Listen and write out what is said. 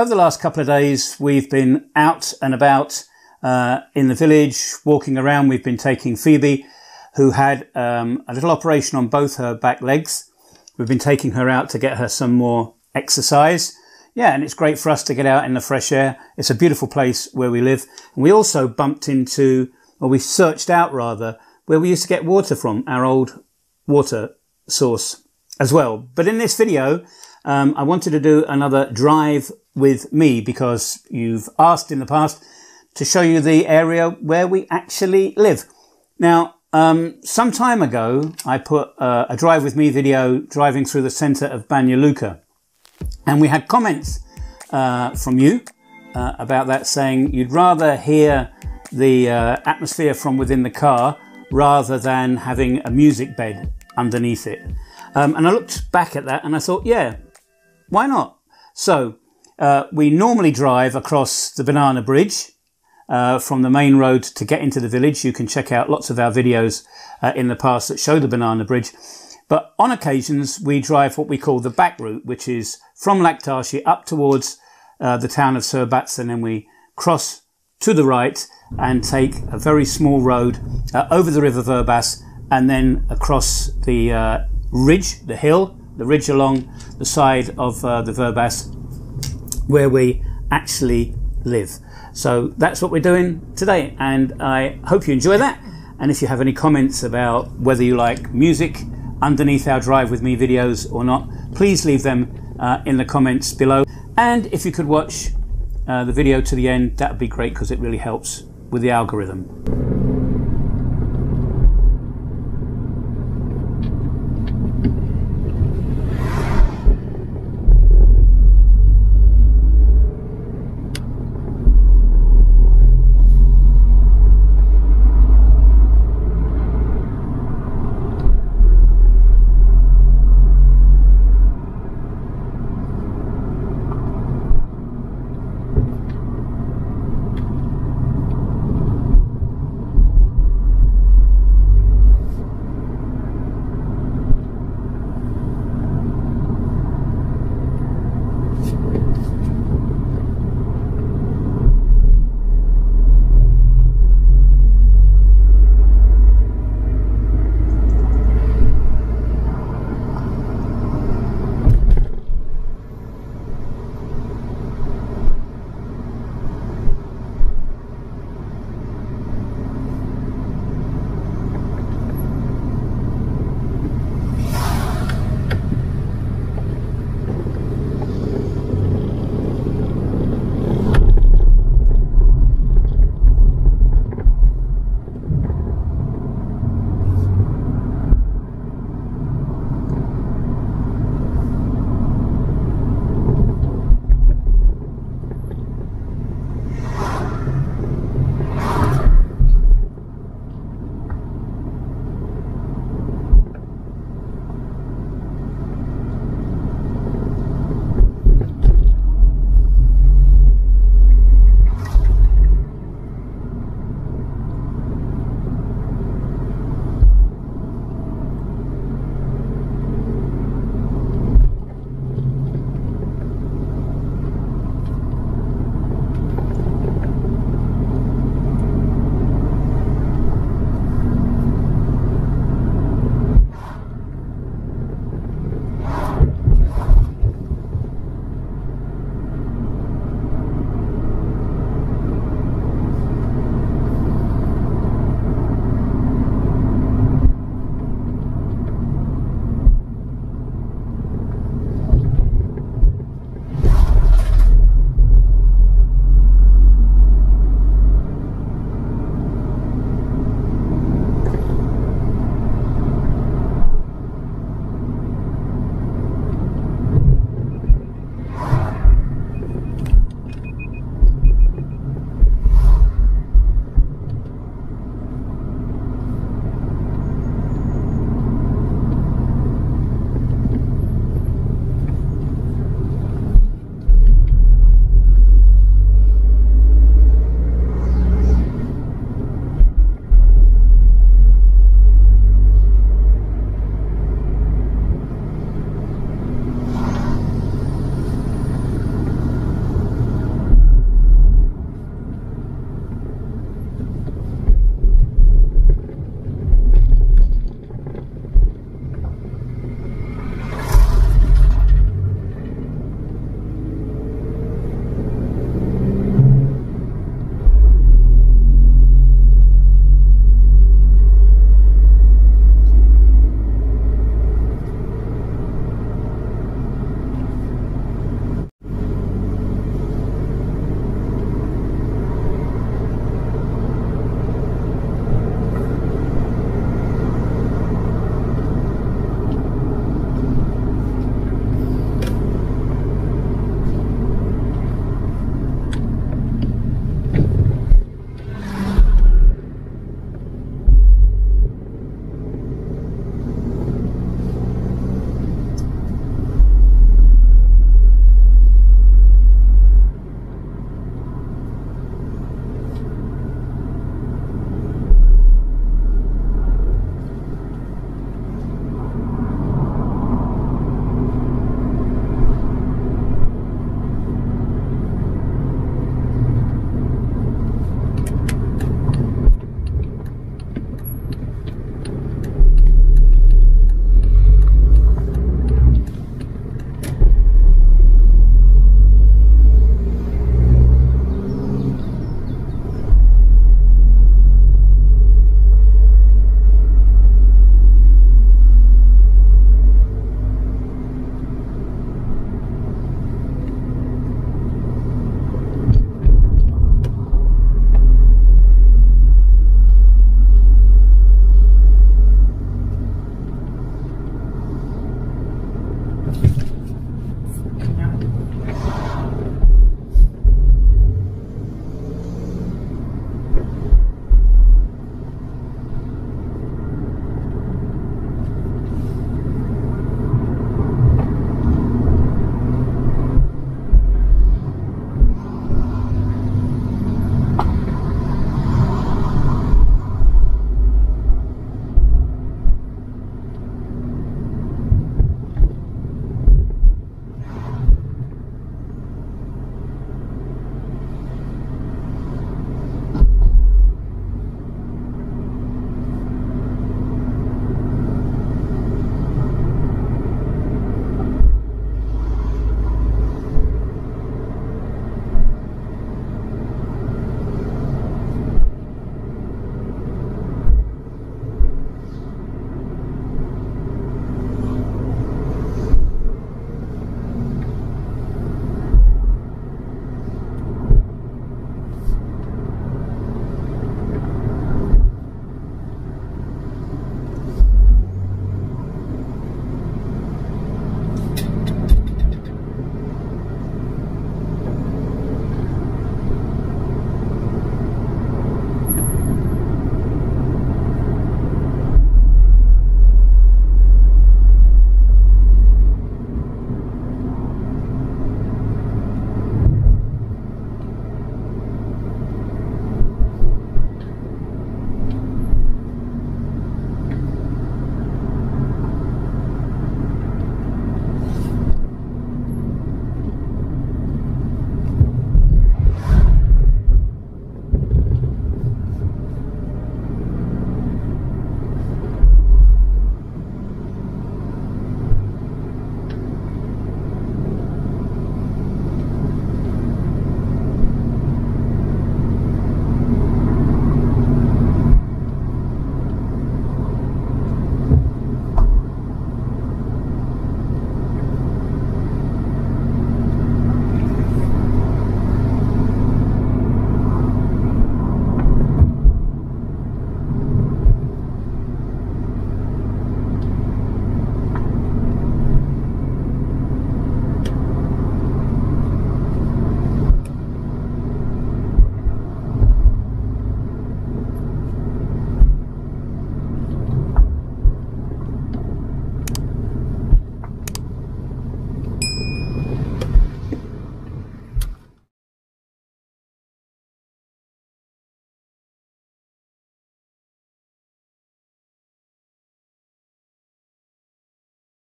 Over the last couple of days, we've been out and about uh, in the village, walking around. We've been taking Phoebe, who had um, a little operation on both her back legs. We've been taking her out to get her some more exercise. Yeah, and it's great for us to get out in the fresh air. It's a beautiful place where we live. And we also bumped into, or we searched out rather, where we used to get water from, our old water source as well. But in this video, um, I wanted to do another drive with me because you've asked in the past to show you the area where we actually live. Now, um, some time ago, I put uh, a drive with me video driving through the centre of Banja Luka. And we had comments uh, from you uh, about that saying you'd rather hear the uh, atmosphere from within the car rather than having a music bed underneath it. Um, and I looked back at that and I thought, yeah, why not? So uh, we normally drive across the Banana Bridge uh, from the main road to get into the village. You can check out lots of our videos uh, in the past that show the Banana Bridge. But on occasions, we drive what we call the back route, which is from Laktaši up towards uh, the town of Srbac, and then we cross to the right and take a very small road uh, over the River Vrbas and then across the uh, ridge, the hill, the ridge along the side of the Vrbas where we actually live. So that's what we're doing today, and I hope you enjoy that. And if you have any comments about whether you like music underneath our Drive With Me videos or not, please leave them uh, in the comments below. And if you could watch uh, the video to the end, that would be great because it really helps with the algorithm.